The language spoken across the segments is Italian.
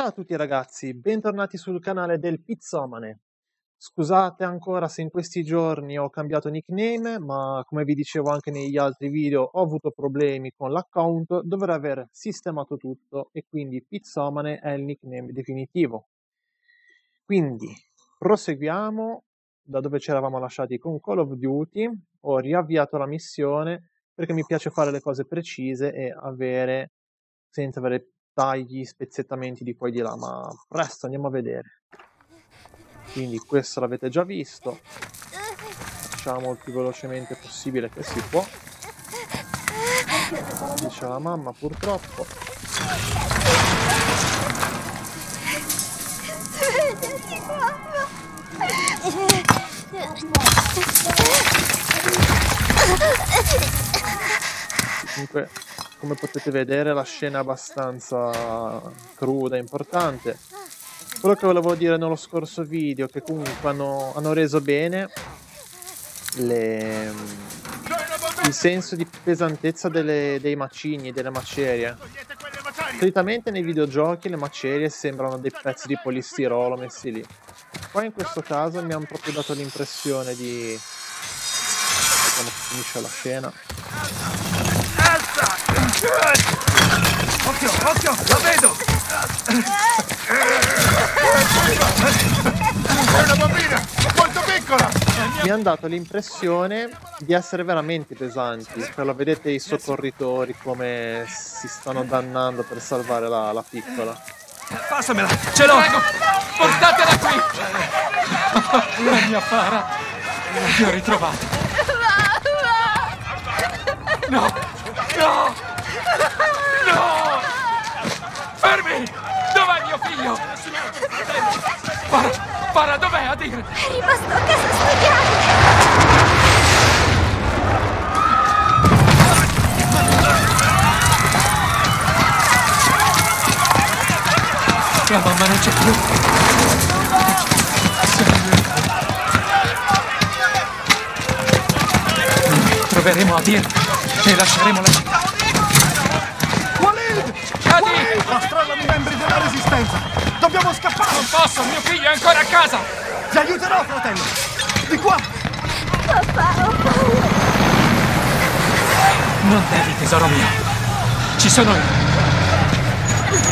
Ciao a tutti ragazzi, bentornati sul canale del Pizzomane. Scusate ancora se in questi giorni ho cambiato nickname, ma come vi dicevo anche negli altri video ho avuto problemi con l'account, dovrei aver sistemato tutto e quindi Pizzomane è il nickname definitivo. Quindi proseguiamo da dove ci eravamo lasciati con Call of Duty, ho riavviato la missione perché mi piace fare le cose precise e avere senza avere tagli, spezzettamenti di qua e di là, ma presto andiamo a vedere. Quindi questo l'avete già visto. Facciamo il più velocemente possibile che si può. Dice la mamma purtroppo. Comunque come potete vedere la scena è abbastanza cruda, importante. Quello che volevo dire nello scorso video, che comunque hanno, hanno reso bene le, il senso di pesantezza delle, dei macigni, delle macerie. Solitamente nei videogiochi le macerie sembrano dei pezzi di polistirolo messi lì. Qua in questo caso mi hanno proprio dato l'impressione di... Vediamo che finisce la scena. Occhio, lo vedo! È una bambina, molto piccola! Mi hanno dato l'impressione di essere veramente pesanti. Cioè, lo vedete i soccorritori come si stanno dannando per salvare la, la piccola. Passamela, ce l'ho! Portatela qui! La mia para! Ti ho ritrovato! No! No! No! Fermi! Dov'è mio figlio? Para, para, dov'è Adir? È rimasto a casa a studiare! La mamma non c'è più. Troveremo Adir e lasceremo la città. Walid! Adir! Rastrellano i membri della resistenza! Dobbiamo scappare! Non posso, mio figlio è ancora a casa! Ti aiuterò, fratello! Di qua! Papà, ho paura! Non devi, tesoro mio. Ci sono io.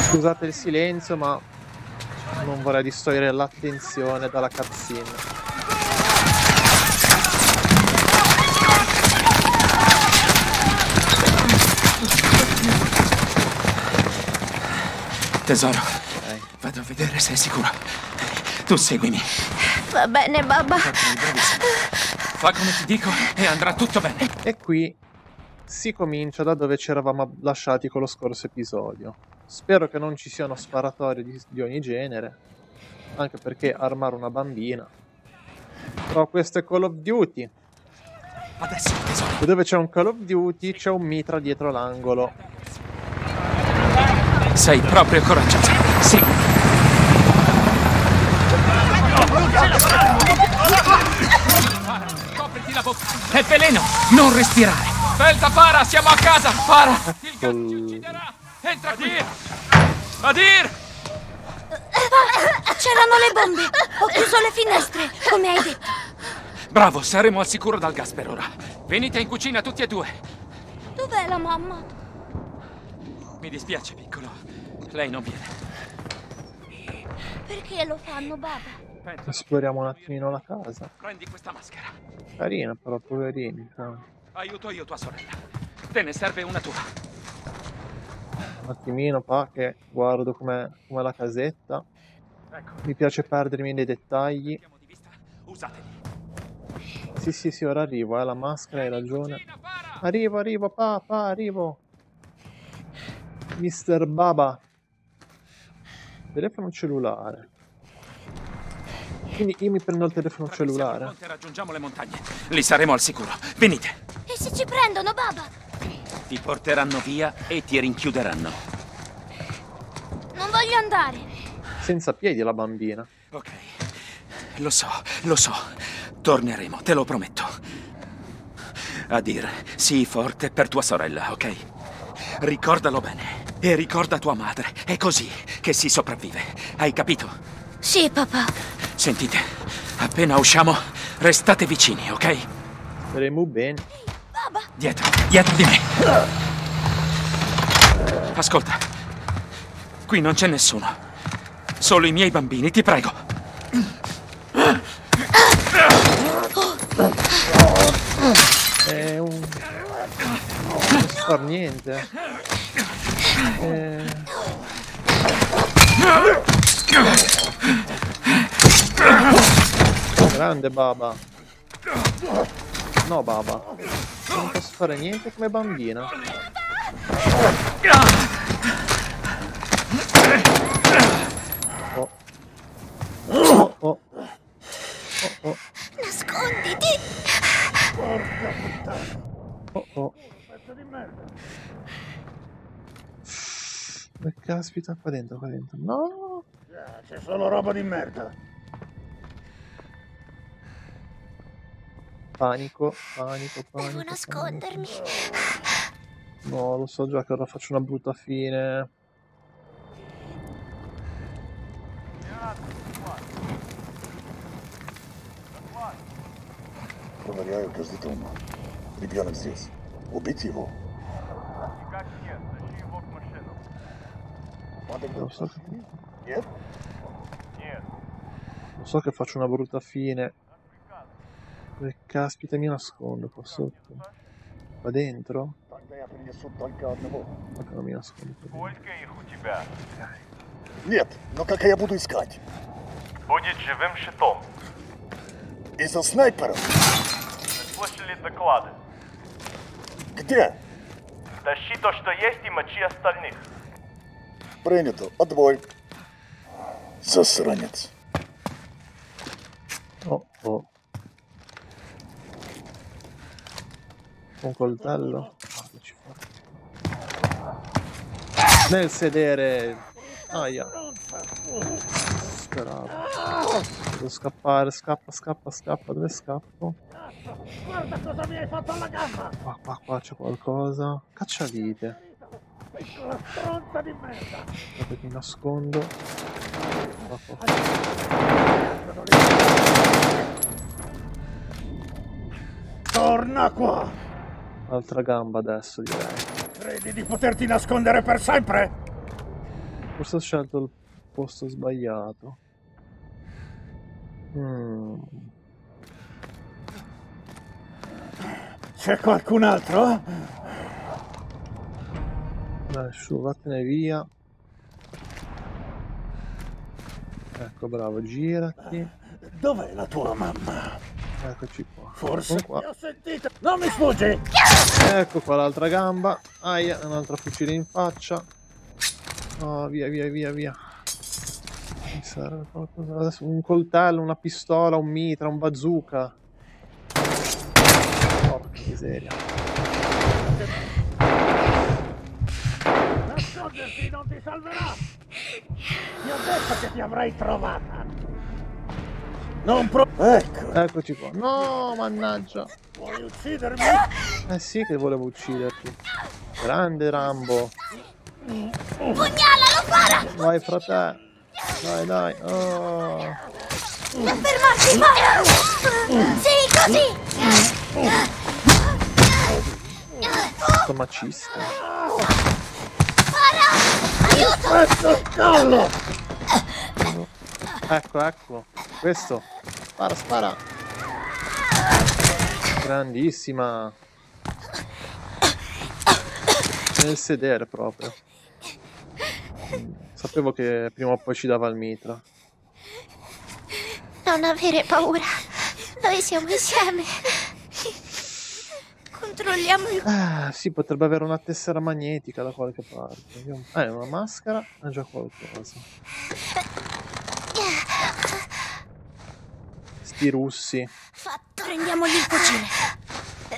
Scusate il silenzio, ma non vorrei distogliere l'attenzione dalla cutscene. Tesoro, vedere se è sicuro. Tu seguimi. Va bene, babà. Fa come ti dico e andrà tutto bene. E qui si comincia da dove ci eravamo lasciati con lo scorso episodio. Spero che non ci siano sparatorie di, di ogni genere, anche perché armare una bambina. Però questo è Call of Duty. Adesso, tesoro. E dove c'è un Call of Duty c'è un mitra dietro l'angolo. Sei proprio coraggiosa. Seguimi. È veleno. Non respirare. Felta, para, siamo a casa. Para. Il gatto ci ucciderà. Entra qui. Adir! C'erano le bombe! Ho chiuso le finestre, come hai detto. Bravo, saremo al sicuro dal gas per ora. Venite in cucina tutti e due. Dov'è la mamma? Mi dispiace, piccolo. Lei non viene. Perché lo fanno, babà? Esploriamo un attimino la casa. prendi questa maschera. Carina però, poverini. cioè, Un Aiuto io tua sorella. Te ne serve una tua. attimino pa che guardo com'è, com'è la casetta. Ecco, Mi piace perdermi nei dettagli. Sì, sì, sì, ora arrivo, eh, la maschera, hai ragione. Arrivo, arrivo, papà, arrivo. Mister Baba. Telefono cellulare. Quindi io mi prendo il telefono cellulare. ponte raggiungiamo le montagne. Lì saremo al sicuro. Venite. E se ci prendono, babà? Ti porteranno via e ti rinchiuderanno. Non voglio andare. Senza piedi la bambina. Ok. Lo so, lo so. Torneremo, te lo prometto. Adir, sii forte per tua sorella, ok? Ricordalo bene. E ricorda tua madre. È così che si sopravvive. Hai capito? Sì, papà. Sentite, appena usciamo, restate vicini, ok? Staremo bene. Dietro, dietro di me. Ascolta, qui non c'è nessuno. Solo i miei bambini, ti prego. È un... Non si fa niente. Eh... Grande baba. No baba. Non posso fare niente come bambina. Oh. Oh oh. Oh oh. Nasconditi. Oh oh. Che caspita qua dentro, qua dentro. No! C'è solo roba di merda. Panico, panico, panico. Devo panico. nascondermi. No, lo so già che ora faccio una brutta fine. Проверяю каждый дом. Ребенок здесь. Убить его? Никак нет, тащи его в машину. Lo so, che, Нет? Нет, lo so che faccio una brutta fine. Caspita mi nascondo qua sotto? Qua dentro? Тогда я принесу только одного. Ma che non mi nascondo qua dentro? Сколько их у тебя? Нет, но как я буду искать? Будет живым щитом. Из-за снайперов? Мы слышали доклады. Где? Тащи то, что есть, и мочи остальных. Принято. Отбой. Засранец. Oh oh. Un coltello? Nel sedere. Aia. Speravo. Devo scappare, scappa, scappa, scappa. Dove scappo? Guarda cosa mi hai fatto alla gamba! Qua, qua, qua c'è qualcosa. Cacciavite. Piccola stronza di merda! Dove mi nascondo. Qua, qua. Torna qua! Altra gamba adesso direi. Credi di poterti nascondere per sempre? Forse ho scelto il posto sbagliato. Mm. C'è qualcun altro? Dai, su, vattene via. Ecco, bravo, girati. Dov'è la tua mamma? Eccoci qua. Forse qua. ho sentito. Non mi sfuggi! Ecco qua l'altra gamba. Aia, un altro fucile in faccia. Oh, via, via, via, via. Mi serve qualcosa. Adesso un coltello, una pistola, un mitra, un bazooka. Porca miseria. Nasconderti non ti salverà! Ti ho detto che ti avrei trovata! Non pro... Ecco, Eccoci qua. No, mannaggia. vuoi uccidermi? Eh sì che volevo ucciderti. Grande Rambo. Pugnalalo, para! Vai frate. Dai, dai. Oh. Non fermarti, para! Sì, così! Questo macista. Aspetta il collo! Ecco, ecco. Questo. Spara, spara. Grandissima. Nel sedere proprio. Sapevo che prima o poi ci dava il mitra. Non avere paura. Noi siamo insieme. Controlliamo il... Ah, sì, potrebbe avere una tessera magnetica da qualche parte. Vediamo. Eh, una maschera ha già qualcosa. Sti russi. Fatto. Prendiamogli il fucile.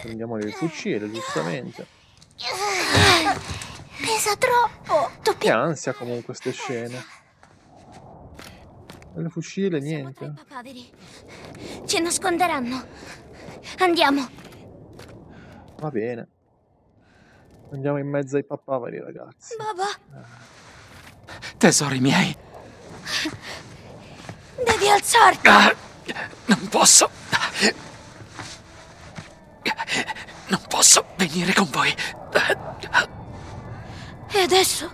Prendiamoli il fucile, giustamente. Pesa troppo. Che ansia comunque ste scene. Il fucile, i niente. papaveri. Ci nasconderanno. Andiamo. Va bene. Andiamo in mezzo ai papaveri, ragazzi. Baba, Tesori miei. devi alzarti. Ah, non posso. Non posso venire con voi. E adesso?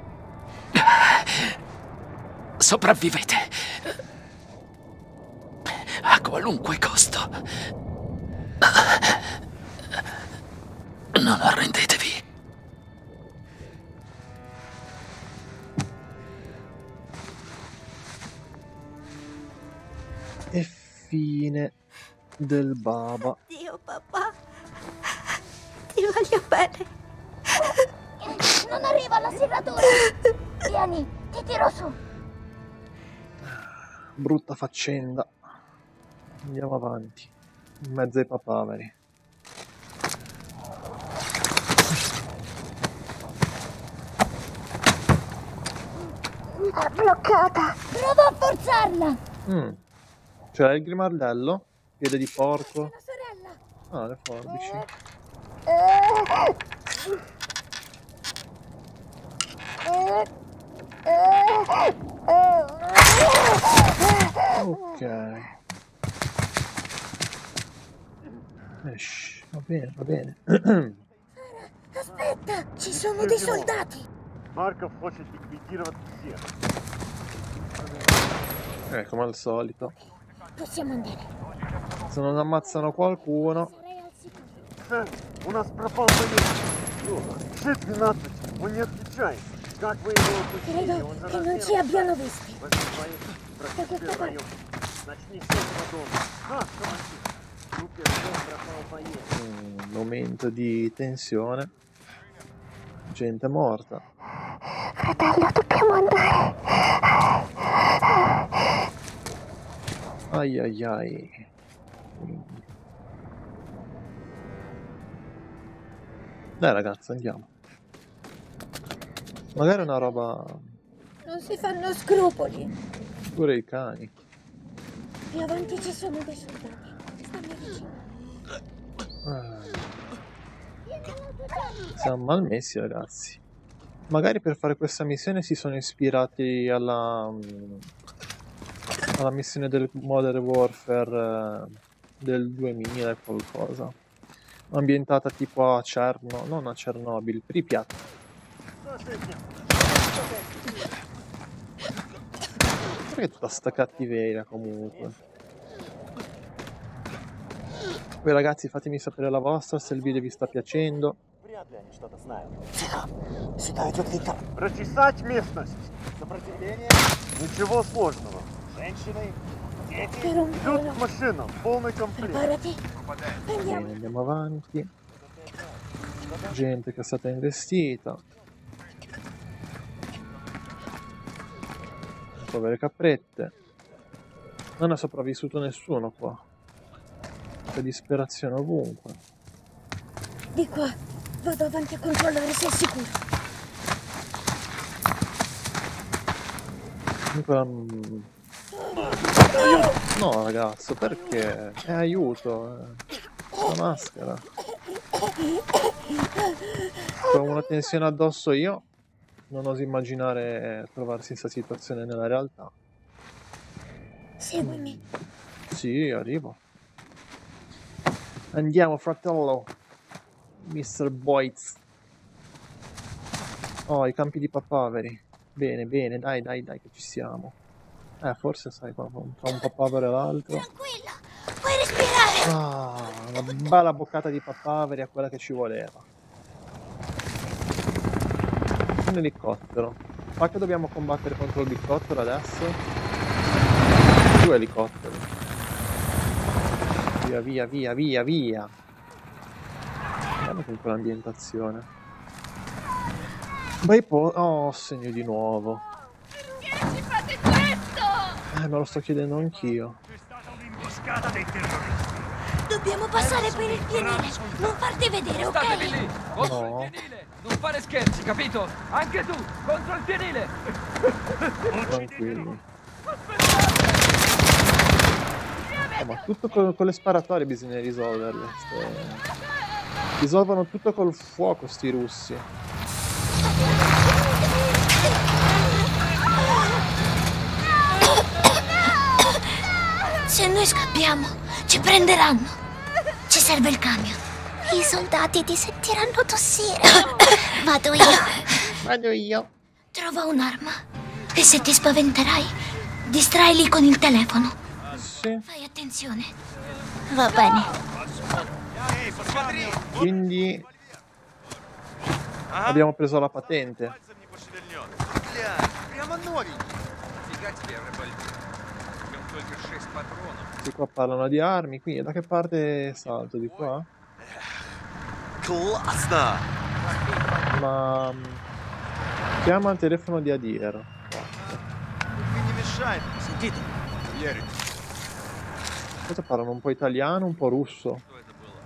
Sopravvivete. A qualunque costo. Non arrendetevi. Fine del baba. Dio, papà. Ti voglio bene. Non arriva la serratura! Vieni, ti tiro su! Brutta faccenda. Andiamo avanti. In mezzo ai papaveri. È bloccata! Prova a forzarla! Mm. C'è il grimaldello? Piede di porco? La sorella! Ah, le forbici. Ok. Esci. Va bene, va bene. Aspetta, ci sono dei soldati! Марков хочет ликвидировать всех. Eh, come al solito. Possiamo andare. Se non ammazzano qualcuno... Sarei al sicuro. Ха, У нас пропал боец. Ш-12, он не отвечает. Как вы его упустили? Credo Он же che non размером ci abbiano visti. Возьми своих, прочисти район. Начни с этого дома. А, командир. В группе «Дом» пропал боец. Un momento di tensione. Gente morta. Fratello, dobbiamo andare. Ai ai ai. Dai ragazzi, andiamo. Magari una roba... Non si fanno scrupoli. pure i cani. Più avanti ci sono dei soldati. Stanno vicino. Eh, siamo malmessi ragazzi. Magari per fare questa missione si sono ispirati alla mm, alla missione del Modern Warfare eh, del 2000 e qualcosa. Ambientata tipo a Cerno... non a Chernobyl, Pripyat. Perché tutta sta cattiveria comunque? Poi ragazzi fatemi sapere la vostra se il video vi sta piacendo. Вряд ли они что-то знают. Тихо! Сюда идет летак. Прочесать местность. Сопротивление. Ничего сложного. Женщины. Дети. Per un Идут volo. к машинам. Полный комплект. Preparati. Andiamo. Bene, andiamo avanti. Gente che è stata investita. Povere caprette. Non è sopravvissuto nessuno qua. C'è disperazione ovunque. Di qua. Vado avanti a controllare se è sicuro. Comunque la... mm, No ragazzo, perché? È aiuto. eh. La maschera. Con una tensione addosso io non oso immaginare trovarsi in questa situazione nella realtà. Seguimi. Sì, arrivo. Andiamo, fratello. Mr. Boyz. Oh, i campi di papaveri. Bene, bene, dai, dai, dai, che ci siamo. Eh, forse sai, qua tra un papavero e l'altro. Tranquilla, puoi respirare. Ah, una bella boccata di papaveri è quella che ci voleva. Un elicottero. Ma che dobbiamo combattere contro l'elicottero adesso? Due elicotteri. Via, via, via, via, via. Andiamo con quell'ambientazione. Po... Oh, segno di nuovo. Eh, me lo sto chiedendo anch'io. Dobbiamo passare per il pianile. Non farti vedere, Statevi ok? lì! Contro No. il pianile! Non fare scherzi, capito? Anche tu! Contro il pianile! Tranquilli. Eh, ma tutto con, con le sparatorie bisogna risolverle. ste- Risolvono tutto col fuoco sti russi. Se noi scappiamo, ci prenderanno. Ci serve il camion. I soldati ti sentiranno tossire. Vado io. Vado io. Trova un'arma. E se ti spaventerai, distraili con il telefono. Sì. Fai attenzione. Va bene. Quindi abbiamo preso la patente. Questi qua parlano di armi, quindi da che parte salto? Di qua? Классно! Ma... mm, Chiama il telefono di Adir. Ты не мешай. Сиди ты. Верит. Cosa parlano? Un po' italiano, un po' russo. Что это было?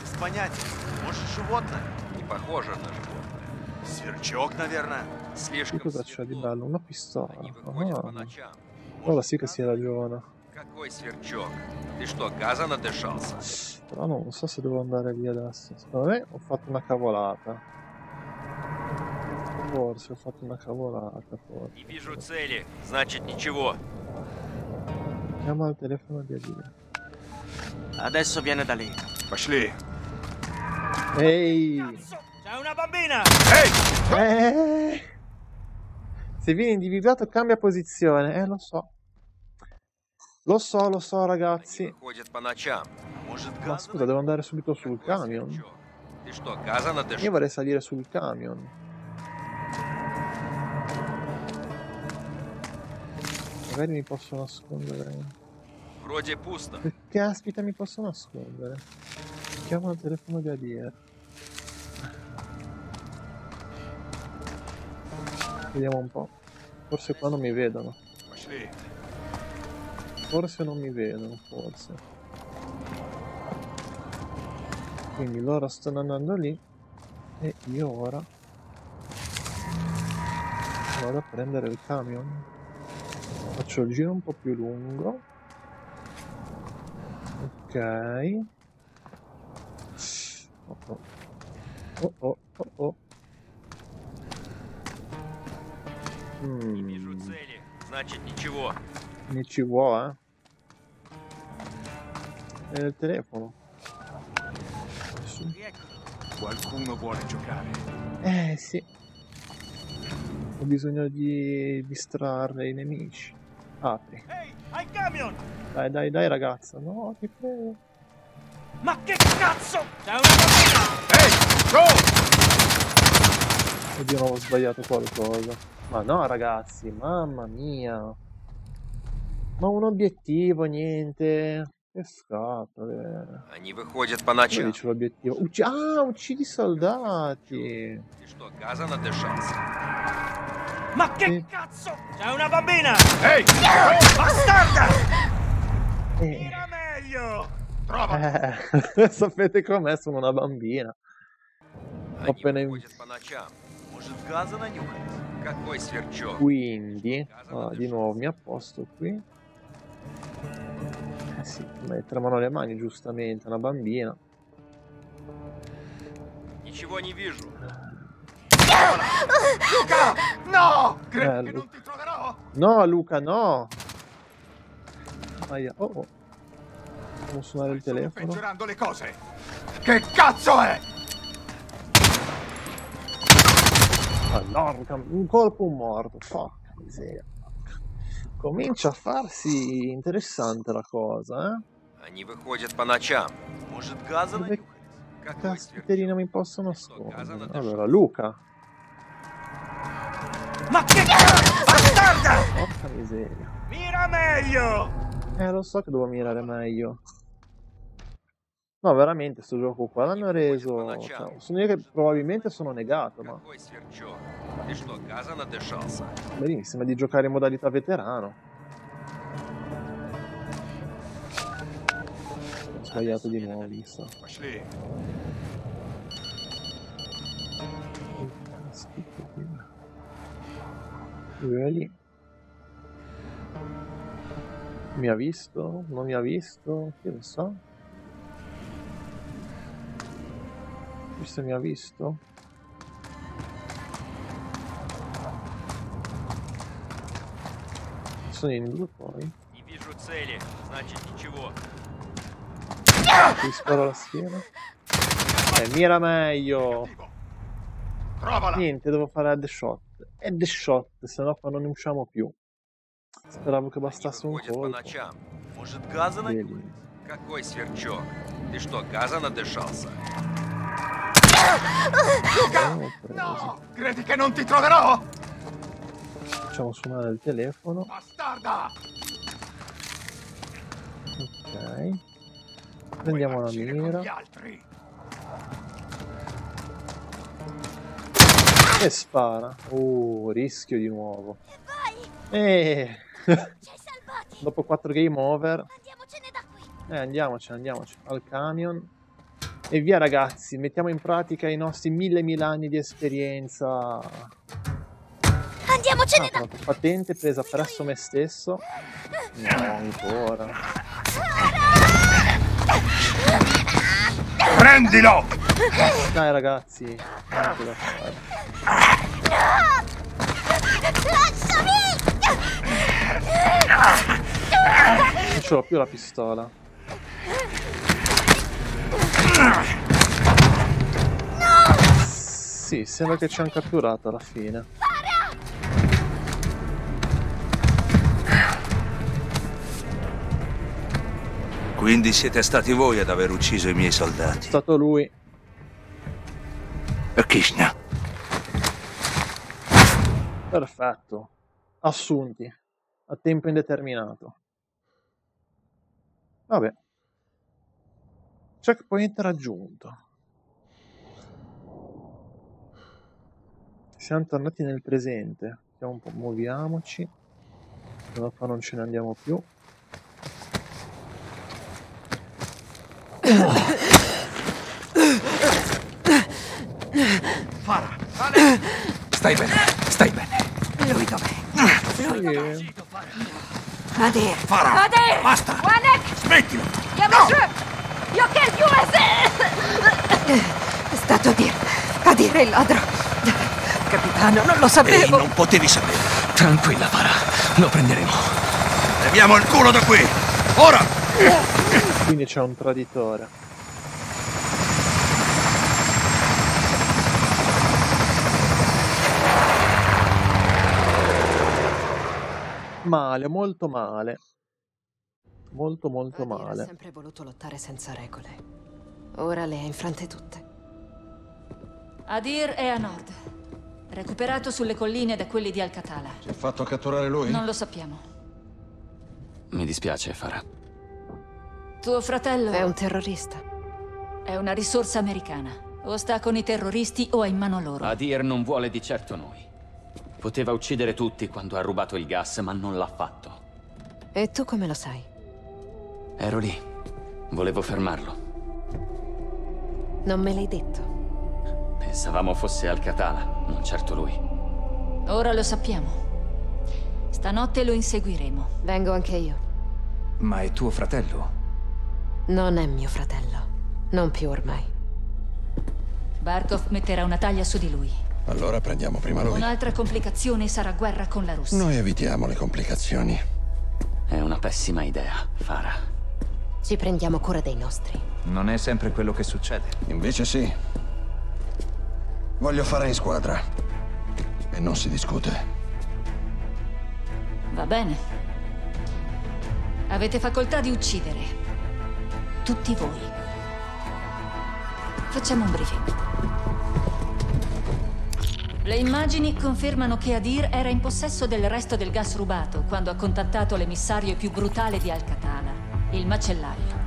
Без понятия. Может, животное? Не похоже на животное. Сверчок, наверное. Che Слишком cosa c'è di светло. bello? Una pistola. Они выходят по Ah, ночам. allora sì che si ragiona. Какой сверчок? Ты что, газа надышался? Però no, non so se devo andare via adesso. Secondo me ho fatto una cavolata. Forse ho fatto una cavolata, forse. Не вижу цели, значит ничего. Chiama il telefono di Adir. Adesso viene da lì. Пошли. Ehi! C'è una bambina! Eh! Se viene individuato cambia posizione. Eh, lo so. Lo so, lo so ragazzi. Ma scusa, devo andare subito sul camion? Io vorrei salire sul camion. Magari mi posso nascondere. Perché aspita mi posso nascondere? Chiamo al telefono Gadier. Vediamo un po'. Forse qua non mi vedono Пошли. Forse non mi vedono, forse. Quindi loro stanno andando lì e io ora vado a prendere il camion. Faccio il giro un po' più lungo. Ok. Oh oh. Oh oh oh oh. Не вижу Mm, цели, значит ничего. mi ci vuole, eh? È il telefono. Su. Qualcuno vuole giocare. Eh sì. Ho bisogno di distrarre i nemici. Apri. Hai camion! Dai, dai, dai ragazza. No, ti prego. Ma che cazzo! C'è una bambina! Ehi, go! Oddio, ho sbagliato qualcosa. Ma no, ragazzi, mamma mia. Ma un obiettivo, niente. Che scatole. Они выходят по Come ночам. dice l'obiettivo? Ucci- ah, uccidi i soldati. Ты что, газа надышался? Ma che Sì. cazzo! C'è una bambina! Ehi, Bastarda! Eh, Mira meglio! trova! eh, sapete com'è? Sono una bambina. Они Appena in- выходят по ночам. Может, газа нанюхать? Какой сверчок? Quindi, ah, di nuovo mi apposto qui. Eh sì, mi tremano le mani giustamente, una bambina. Nичего не вижу. Luca! No! Credi Eh, che Lu- non ti troverò? No, Luca, no! Aia, oh oh. Devo suonare il Stanno telefono. peggiorando le cose. Che cazzo è? Allora, un colpo un morto. Porca miseria. Comincia a farsi interessante la cosa, eh? Они выходят по ночам. Может, газа Dove нанюхать? Какой сверчок? caspiterina mi posso Sto casa nascondere? da te. Allora, Luca. Ma che cazzo! Bastarda! Porca miseria. Mira meglio! Eh, lo so che devo mirare meglio. No, veramente, sto gioco qua l'hanno reso... Cioè, sono io che probabilmente sono negato, ma... Ma mi sembra di giocare in modalità veterano. Ho sbagliato di nuovo, visto. Dove? Mi ha visto? Non mi ha visto? Che ne so? Visto mi ha visto? Sono in due poi. Не вижу цели, значит ничего. Ti sparo la schiena. Eh, mira meglio. Trovala! Niente, devo fare headshot. Headshot, se no qua non ne usciamo più. Speravo che Не bastasse un выходит по colpo. ночам. Может, газа на... Vedi. Какой сверчок? Ты что, газа надышался? Abbiamo preso. Credi che non ti troverò? Facciamo suonare il telefono. Bastarda! Ok. Prendiamo la mira. E spara. Oh, rischio di nuovo. Vai, Eh. Dopo 4 game over. Andiamocene da qui. Eh, andiamoci, andiamoci. Al camion. E via ragazzi, mettiamo in pratica i nostri mille mila anni di esperienza. Andiamocene Ah, da patente presa presso me stesso. No, ancora. Prendilo! Dai ragazzi, niente da fare. Non ce l'ho più la pistola. Sì, sembra che ci hanno catturato alla fine. Quindi siete stati voi ad aver ucciso i miei È soldati. stato lui. Krishna. Perfetto. Assunti. A tempo indeterminato. Vabbè. Checkpoint raggiunto. Siamo tornati nel presente. Vediamo un po', muoviamoci. No qua non ce ne andiamo più. Stai bene, stai bene. Lui dov'è? Sì. Adir! Farah! Adir! Basta! Wanek! Smettila! Yeah, monsieur! You killed USA! È stato Adir! Adir è il ladro! Capitano, non lo Ehi, sapevo! non potevi sapere. Tranquilla, Farah. Lo prenderemo. Leviamo il culo da qui. Ora! Quindi c'è un traditore. Male, molto male. Molto molto Adir ha male. sempre voluto lottare senza regole. Ora le ha infrante tutte. Adir è a nord. Recuperato sulle colline da quelli di Alcatala. Si è fatto catturare lui? Non lo sappiamo. Mi dispiace, Farah. Tuo fratello È un terrorista. è una risorsa americana. O sta con i terroristi o è in mano loro. Adir non vuole di certo noi. Poteva uccidere tutti quando ha rubato il gas, ma non l'ha fatto. E tu come lo sai? Ero lì. Volevo fermarlo. Non me l'hai detto. Pensavamo fosse Alcatala, non certo lui. Ora lo sappiamo. Stanotte lo inseguiremo. Vengo anche io. Ma è tuo fratello? Non è mio fratello. Non più ormai. Barkov metterà una taglia su di lui. Allora prendiamo prima lui. Un'altra complicazione sarà guerra con la Russia. Noi evitiamo le complicazioni. È una pessima idea, Farah. Ci prendiamo cura dei nostri. Non è sempre quello che succede. Invece sì. Voglio fare in squadra. E non si discute. Va bene. Avete facoltà di uccidere. Tutti voi. Facciamo un briefing. Le immagini confermano che Adir era in possesso del resto del gas rubato quando ha contattato l'emissario più brutale di Alcatala, il macellaio.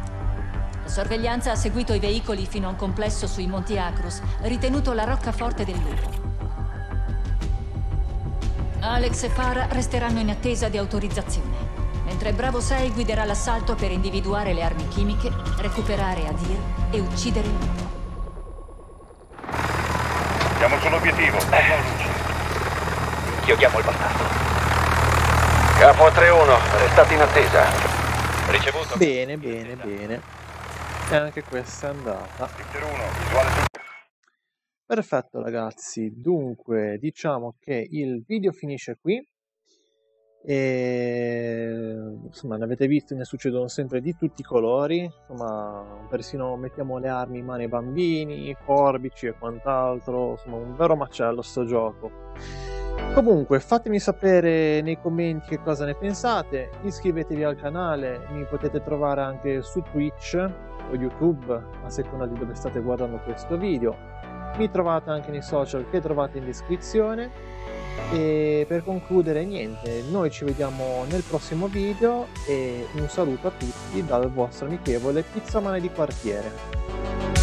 La sorveglianza ha seguito i veicoli fino a un complesso sui Monti Acros, ritenuto la roccaforte del lupo. Alex e Farah resteranno in attesa di autorizzazione, mentre Bravo 6 guiderà l'assalto per individuare le armi chimiche, recuperare Adir e uccidere il lupo. Siamo sull'obiettivo. Chiudiamo il bastardo. Capo 3-1, restate in attesa. Ricevuto. Bene, bene, bene. E anche questa è andata. Victor 1, visuale su... Perfetto ragazzi, dunque diciamo che il video finisce qui e insomma ne avete visto, ne succedono sempre di tutti i colori, insomma persino mettiamo le armi in mano ai bambini, forbici e quant'altro, insomma un vero macello sto gioco. Comunque fatemi sapere nei commenti che cosa ne pensate, iscrivetevi al canale, mi potete trovare anche su Twitch o YouTube a seconda di dove state guardando questo video. Mi trovate anche nei social che trovate in descrizione. E per concludere niente noi ci vediamo nel prossimo video e un saluto a tutti dal vostro amichevole pizzamane di quartiere